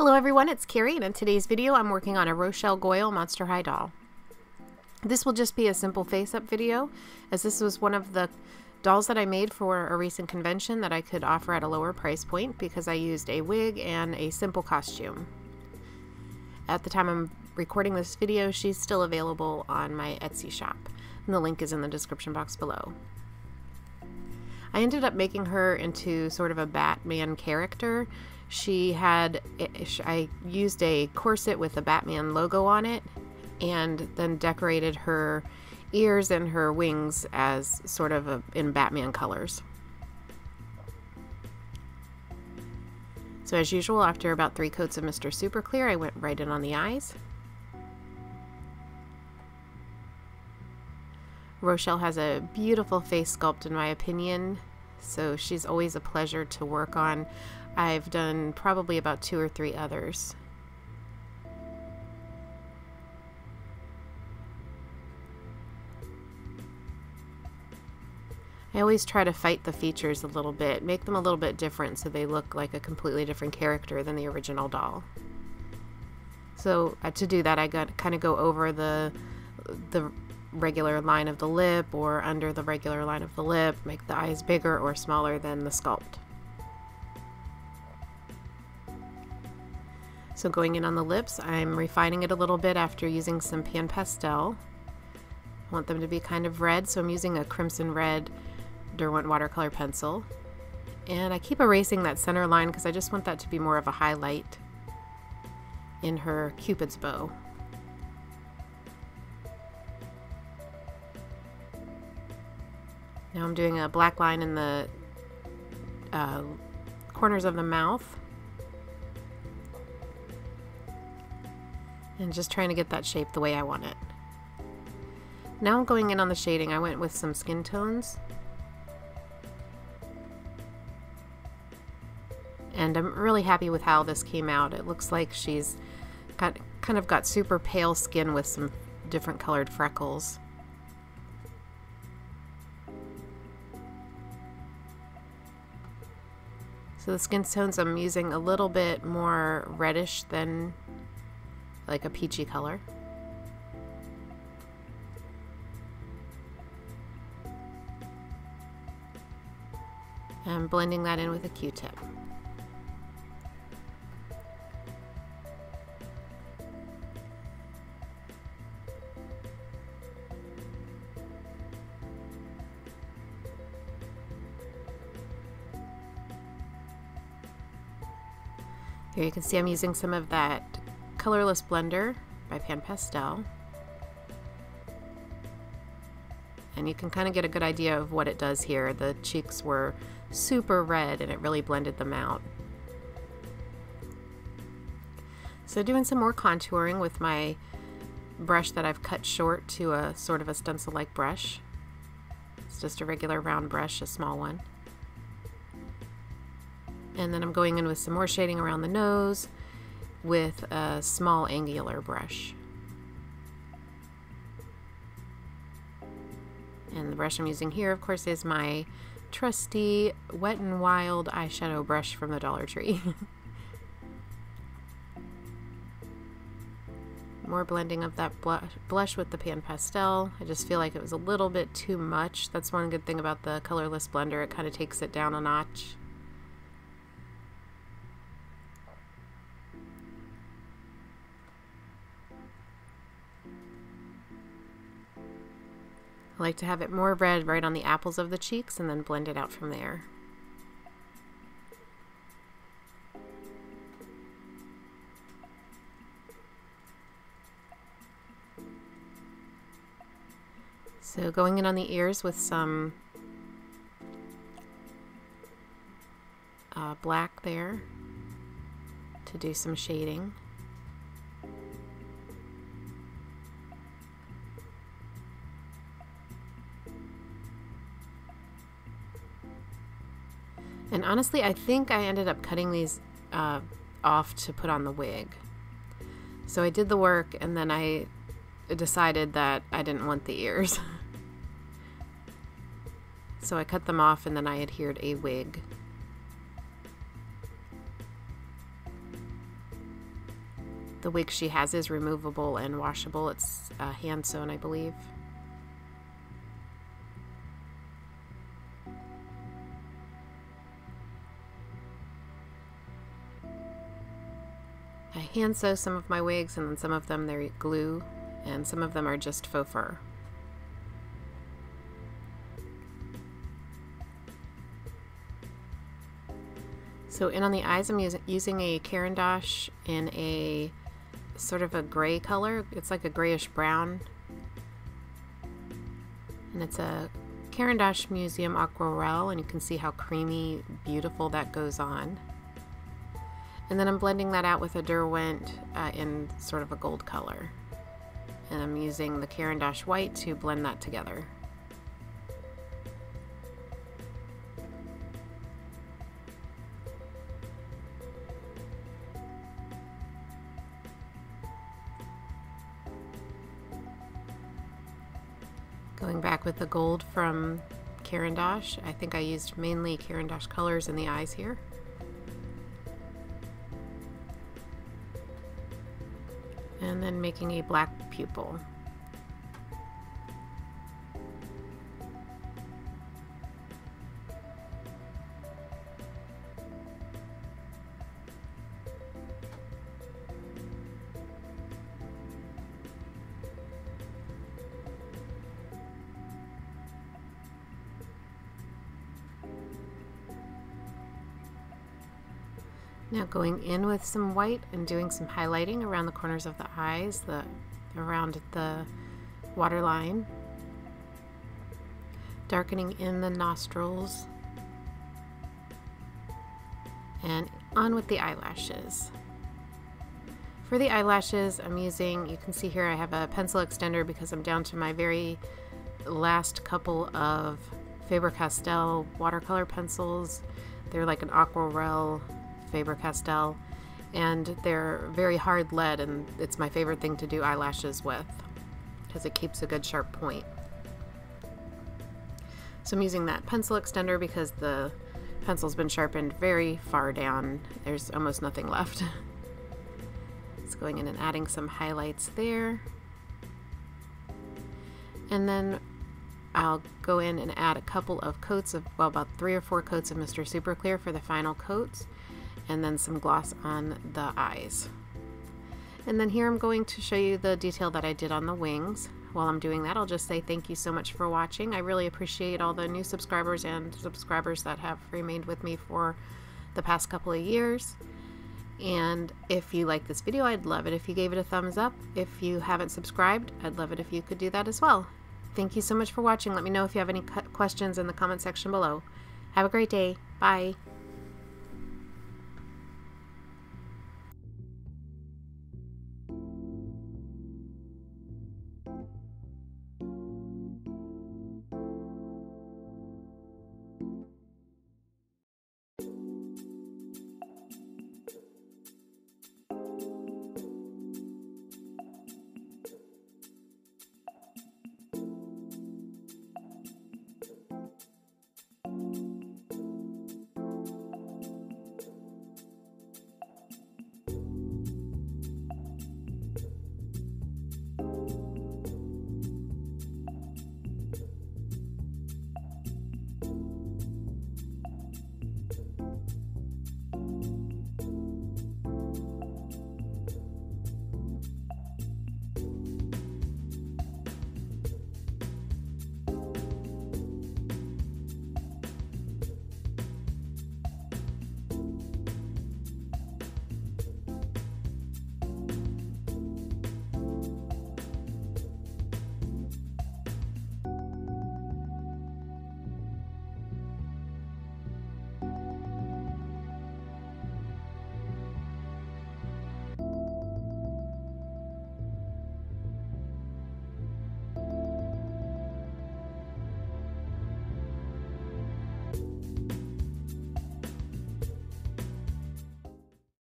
Hello everyone, it's Carrie and in today's video I'm working on a Rochelle Goyle Monster High doll. This will just be a simple face-up video as this was one of the dolls that I made for a recent convention that I could offer at a lower price point because I used a wig and a simple costume. At the time I'm recording this video, she's still available on my Etsy shop and the link is in the description box below. I ended up making her into sort of a Batman character. She had, eh, I used a corset with a Batman logo on it and then decorated her ears and her wings as sort of a, in Batman colors. So as usual, after about three coats of Mr. Super Clear, I went right in on the eyes. Rochelle has a beautiful face sculpt in my opinion, so she's always a pleasure to work on. I've done probably about two or three others. I always try to fight the features a little bit, make them a little bit different so they look like a completely different character than the original doll. So uh, to do that I got kind of go over the the regular line of the lip or under the regular line of the lip, make the eyes bigger or smaller than the sculpt. So going in on the lips, I'm refining it a little bit after using some Pan Pastel. I want them to be kind of red, so I'm using a crimson red Derwent watercolor pencil. And I keep erasing that center line because I just want that to be more of a highlight in her cupid's bow. Now I'm doing a black line in the uh, corners of the mouth. And just trying to get that shape the way I want it. Now I'm going in on the shading. I went with some skin tones. And I'm really happy with how this came out. It looks like she's got kind of got super pale skin with some different colored freckles. So the skin tones I'm using a little bit more reddish than like a peachy color. And blending that in with a Q-tip. Here you can see I'm using some of that colorless blender by Pan Pastel. And you can kind of get a good idea of what it does here. The cheeks were super red and it really blended them out. So doing some more contouring with my brush that I've cut short to a sort of a stencil-like brush. It's just a regular round brush, a small one. And then I'm going in with some more shading around the nose with a small angular brush. And the brush I'm using here, of course, is my trusty Wet n Wild eyeshadow brush from the Dollar Tree. More blending of that blush with the Pan Pastel. I just feel like it was a little bit too much. That's one good thing about the colorless blender. It kind of takes it down a notch. I like to have it more red right on the apples of the cheeks and then blend it out from there. So going in on the ears with some uh, black there to do some shading. And honestly, I think I ended up cutting these uh, off to put on the wig. So I did the work and then I decided that I didn't want the ears. so I cut them off and then I adhered a wig. The wig she has is removable and washable. It's uh, hand sewn, I believe. I hand sew some of my wigs and then some of them they're glue and some of them are just faux fur. So in on the eyes, I'm using, using a Caran d'Ache in a sort of a gray color. It's like a grayish brown. And it's a Caran d'Ache Museum Aquarelle, and you can see how creamy, beautiful that goes on. And then I'm blending that out with a Derwent uh, in sort of a gold color. And I'm using the Caran d'Ache White to blend that together. Going back with the gold from Caran d'Ache. I think I used mainly Caran d'Ache colors in the eyes here. Making a black pupil. Now going in with some white and doing some highlighting around the corners of the eyes, the around the waterline. Darkening in the nostrils. And on with the eyelashes. For the eyelashes, I'm using, you can see here I have a pencil extender because I'm down to my very last couple of Faber-Castell watercolor pencils. They're like an aquarelle Faber-Castell and they're very hard lead and it's my favorite thing to do eyelashes with because it keeps a good sharp point. So I'm using that pencil extender because the pencil's been sharpened very far down. There's almost nothing left. it's going in and adding some highlights there. And then I'll go in and add a couple of coats of, well, about three or four coats of Mr. Super Clear for the final coats and then some gloss on the eyes. And then here I'm going to show you the detail that I did on the wings. While I'm doing that, I'll just say thank you so much for watching. I really appreciate all the new subscribers and subscribers that have remained with me for the past couple of years. And if you like this video, I'd love it if you gave it a thumbs up. If you haven't subscribed, I'd love it if you could do that as well. Thank you so much for watching. Let me know if you have any questions in the comment section below. Have a great day. Bye.